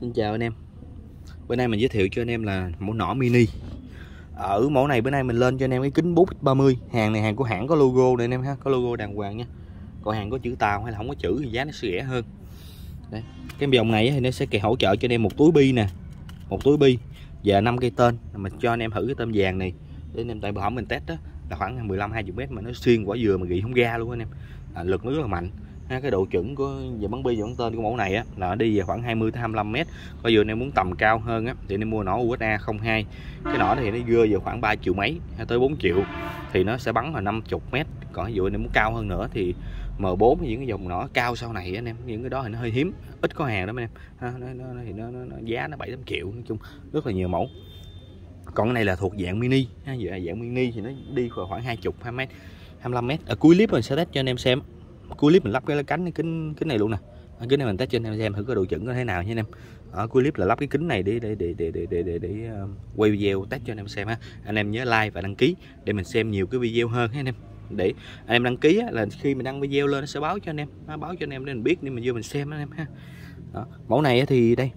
Xin chào anh em. Bữa nay mình giới thiệu cho anh em là mẫu nỏ mini. Ở mẫu này bữa nay mình lên cho anh em cái kính 4x30 Hàng này hàng của hãng có logo này anh em ha Có logo đàng hoàng nha. Còn hàng có chữ tàu hay là không có chữ thì giá nó sẽ rẻ hơn. Đấy. Cái dòng này thì nó sẽ kèm hỗ trợ cho anh em một túi bi nè Một túi bi Và năm cây tên. Mình cho anh em thử cái tôm vàng này. Để anh em tại bữa hổm mình test đó Là khoảng 15-20 mét mà nó xuyên quả dừa mà gị không ra luôn anh em. À, Lực nó rất là mạnh ha, cái độ chuẩn của về bắn bi và bắn tên của mẫu này á là đi về khoảng 20 tới 25 m. coi dù em muốn tầm cao hơn á thì nên mua nỏ USA 02 cái nỏ thì nó gưa về khoảng 3 triệu mấy tới 4 triệu thì nó sẽ bắn là 50 m. còn ví dụ em muốn cao hơn nữa thì M4 những cái dòng nỏ cao sau này anh em những cái đó thì nó hơi hiếm ít có hàng đó anh em. Ha, nó, nó, nó, thì nó, nó, nó giá nó 7 8 triệu nói chung rất là nhiều mẫu. Còn cái này là thuộc dạng mini ha, dạng mini thì nó đi khoảng 20 2 mét 25 mét. Ở cuối clip mình sẽ test cho anh em xem cuối clip mình lắp cái cánh cái kính kính này luôn nè. Kính này mình test cho anh em xem thử có độ chuẩn có thế nào nha anh em. Ở cuối clip là lắp cái kính này để để để để để để, để, để uh, quay video test cho anh em xem ha. Anh em nhớ like và đăng ký để mình xem nhiều cái video hơn ha anh em. Để anh em đăng ký á, là khi mình đăng video lên nó sẽ báo cho anh em. Nó báo cho anh em để mình biết để mình vô mình xem anh em ha. Đó. mẫu này thì đây.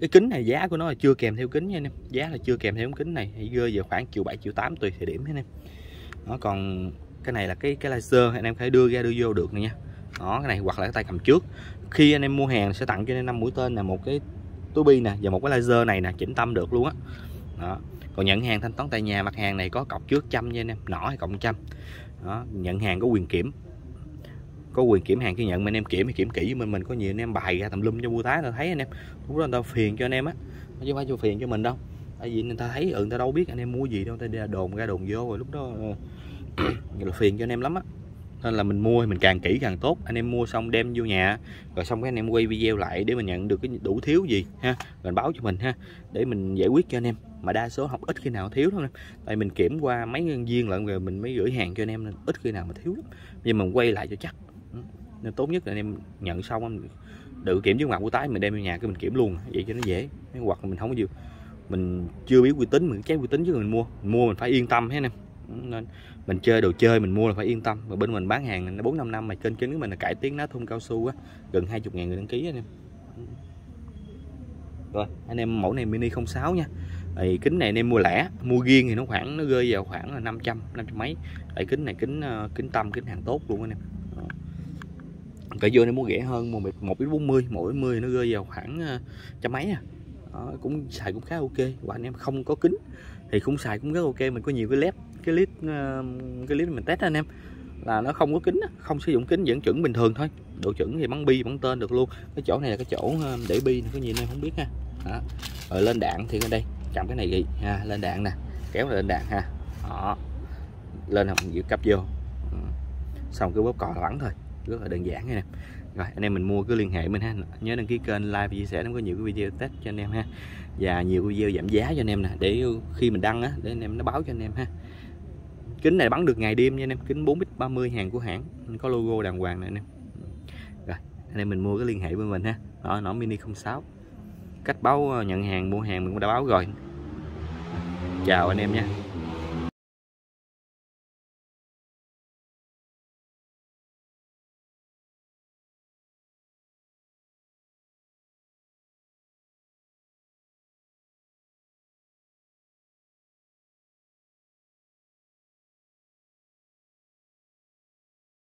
Cái kính này giá của nó là chưa kèm theo kính nha anh em. Giá là chưa kèm theo kính này thì rơi vào khoảng triệu bảy triệu tám tùy thời điểm anh em. Nó còn cái này là cái cái laser anh em phải đưa ra, đưa vô được này nha. Đó, cái này hoặc là cái tay cầm trước. Khi anh em mua hàng sẽ tặng cho anh em năm mũi tên là một cái túi bi nè và một cái laser này nè, chỉnh tâm được luôn á. Đó. còn nhận hàng thanh toán tại nhà, mặt hàng này có cọc trước trăm nha anh em, nỏ hay cộng trăm. Đó. nhận hàng có quyền kiểm. Có quyền kiểm hàng khi nhận mà anh em kiểm thì kiểm kỹ với mình mình có nhiều anh em bài ra tầm lum cho mua tái ta thấy anh em. Lúc đó người ta phiền cho anh em á. Chứ không phải cho phiền cho mình đâu. Tại vì người ta thấy ừ người ta đâu biết anh em mua gì đâu, người ta đồn, ra đồn vô rồi lúc đó ờ, là phiền cho anh em lắm á. Nên là mình mua thì mình càng kỹ càng tốt. Anh em mua xong đem vô nhà rồi xong cái anh em quay video lại để mình nhận được cái đủ thiếu gì ha rồi báo cho mình ha để mình giải quyết cho anh em. Mà đa số học ít khi nào thiếu lắm tại mình kiểm qua mấy nhân viên lận rồi mình mới gửi hàng cho anh em nên ít khi nào mà thiếu lắm. Nhưng mình quay lại cho chắc. Ừ, nên tốt nhất là anh em nhận xong anh, tự kiểm trước mặt của tái mình đem vô nhà cái mình kiểm luôn. Vậy cho nó dễ. Hoặc là mình không có gì mình chưa biết uy tín mình chắc uy tín chứ mình mua. Mình mua mình phải yên tâm hết anh em nên mình chơi đồ chơi mình mua là phải yên tâm. Và bên mình bán hàng bốn năm năm mà kênh kính của mình là cải tiến nó thun cao su á, gần 20 ngàn người đăng ký anh em. Rồi, anh em mẫu này mini 06 nha. Thì kính này anh em mua lẻ, mua riêng thì nó khoảng, nó rơi vào khoảng là 500 500 mấy. Tại kính này kính ờ, kính tâm, kính hàng tốt luôn anh em. Cả vô này mua rẻ hơn một một ít bốn mươi một mươi nó rơi vào khoảng ờ, trăm mấy à đó, cũng xài cũng khá ok. Và anh em không có kính thì cũng xài cũng rất ok. Mình có nhiều cái led cái led ờ, cái led mình test anh em. Là nó không có kính không sử dụng kính vẫn chuẩn bình thường thôi. Độ chuẩn thì bắn bi bắn tên được luôn. Cái chỗ này là cái chỗ ờ, để bi có nhìn em không biết ha đó. rồi lên đạn thì ở đây chạm cái này gì ha lên đạn nè kéo lên đạn ha. Đó. Lên hồng dự cấp vô. Ừ. Xong cái bóp cò bắn thôi rất là đơn giản nha nè. Rồi, anh em mình mua cứ liên hệ mình ha. Nhớ đăng ký kênh, like và chia sẻ nó có nhiều cái video test cho anh em ha. Và nhiều video giảm giá cho anh em nè, để khi mình đăng á, để anh em nó báo cho anh em ha. Kính này bắn được ngày đêm nha anh em, kính 4 x 30 hàng của hãng. Có logo đàng hoàng này anh em. Rồi, anh em mình mua cái liên hệ với mình ha. Đó, nó mini 06 cách báo ờ, nhận hàng, mua hàng mình cũng đã báo rồi. Chào anh em nha.